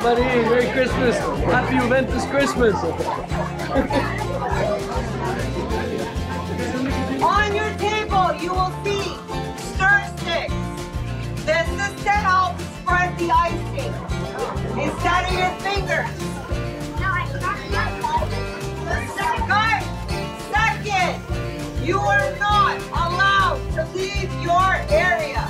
Happy Juventus Christmas. On your table, you will see stir sticks. This is to help spread the icing instead of your fingers. Guys, second, you are not allowed to leave your area.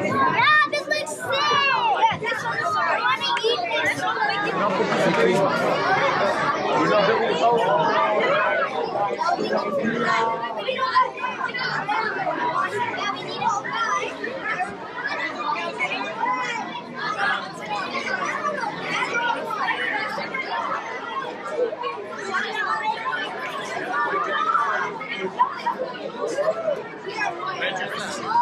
Yeah, this looks sick. Yeah, this. I want to eat this. Need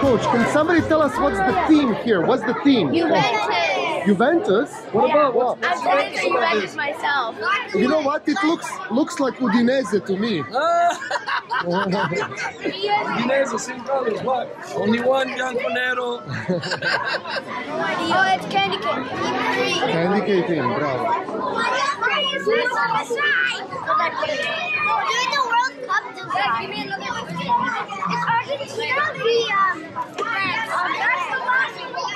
Coach, can somebody tell us what's the theme here? What's the theme? Juventus. Juventus? What about what? I'm going to Juventus myself. You know what? It looks looks like Udinese to me. Udinese, same colors. What? Only one Bianconero. Oh, it's candy cane. Candy cane team, bravo. Doing the World Cup. Give me another. It's Argentina. The um, France. That's the last one.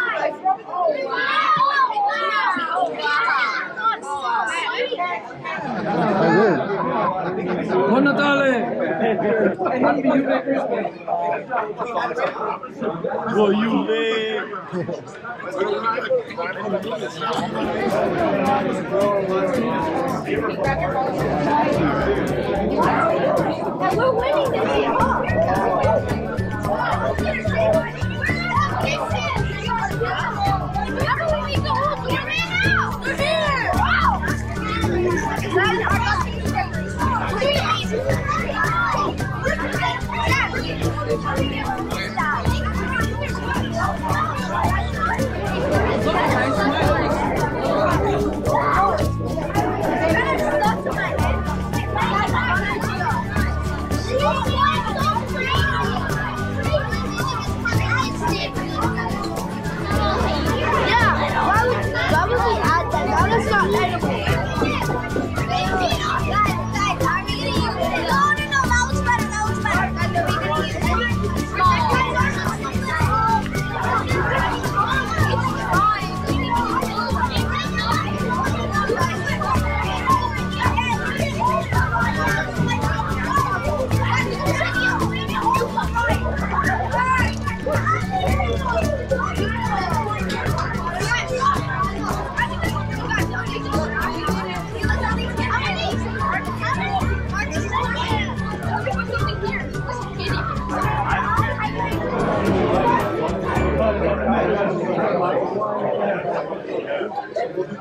Will you live? we're winning this year.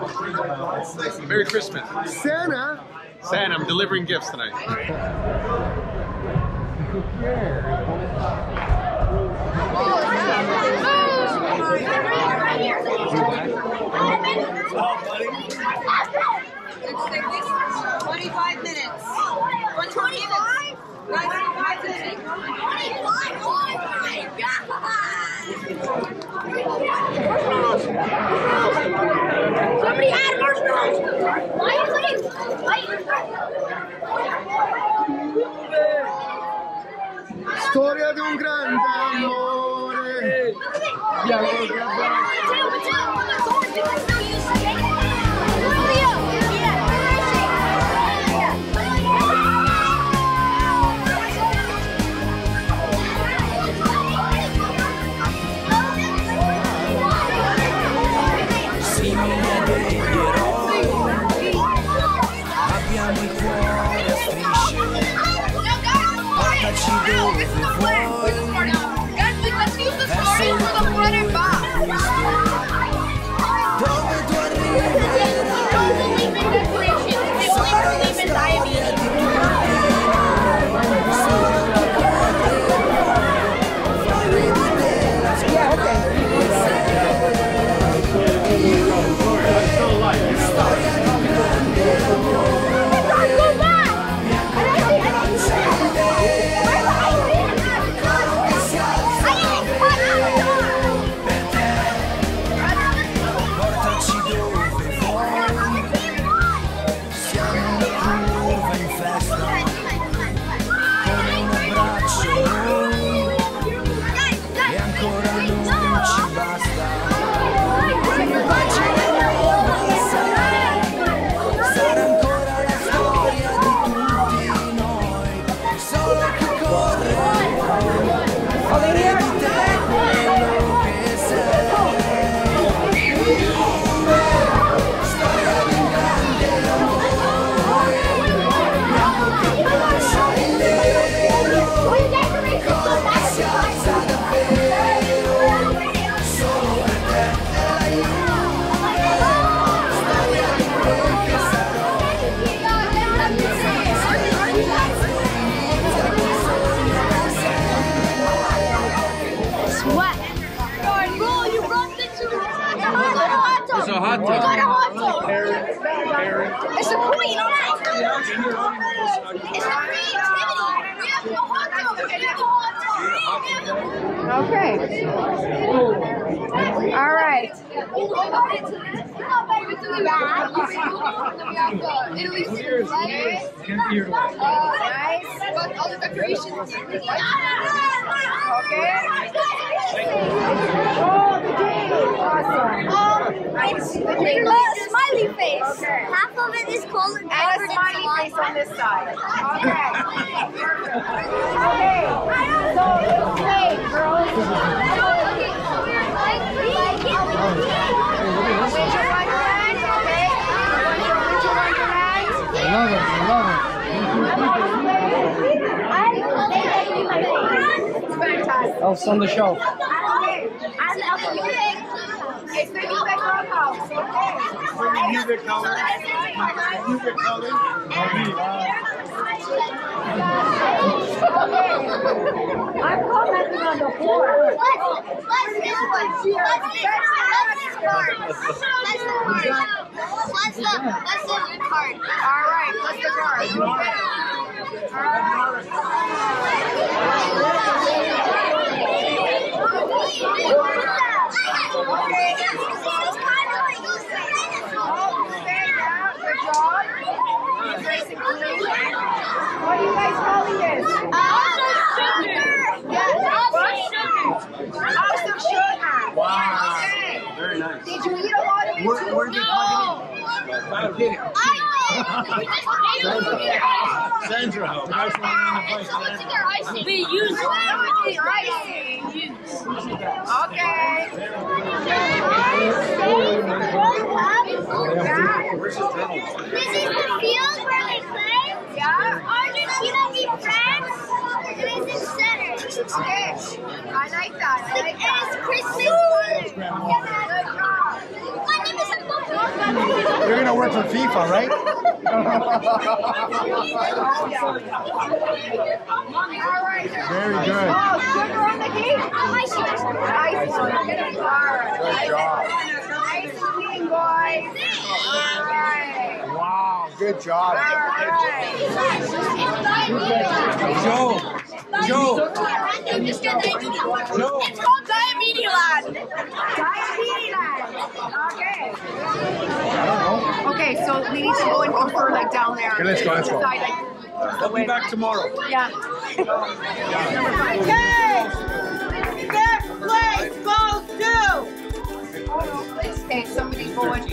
Merry Christmas. Santa. Santa, I'm delivering gifts tonight. Oh, Gracias. over here. Okay. All right. Okay. Oh, the game. Awesome. Oh, it's a smiley face. Half of it is cold and covered in smiley face on this side. Okay. Okay. So, play, girls. Raise your right hand, okay? Raise your right hand. I love it. I love it. Fantastic. Elf on the shelf. Okay. It's the new Becker house, okay? Music color. Music color. I'm commenting on the floor. What's this one? What's this? What's this card? What's the card? What's the what's the card? All right, let's the card. Okay, yeah, good job. Nice and clean. What do you guys calling this? House of sugar. Wow. Okay. Very nice. Did you eat a lot of it? Where, too? where did you plug it in? Sandra. The guy from the Vice. We use Icing. Okay. This is the field where they play. Yeah. Argentina beat France. It is in center. Okay. I like that. I like It that. is Christmas color. Good job. My name is You're gonna work for FIFA, right? All right. Very good. Oh, sugar on the cake. I see. Nice one. Good job. Nice clean, boys. All right. Wow. Good job. All right. Joe. Joe. It's called Diabetes Land. Diabetes land. Okay. Okay, so we need to go and confer like down there. Okay, let's go, let's go. Decide, like, I'll be back tomorrow. Yeah. Okay. Fifth place goes to. Okay, somebody go and.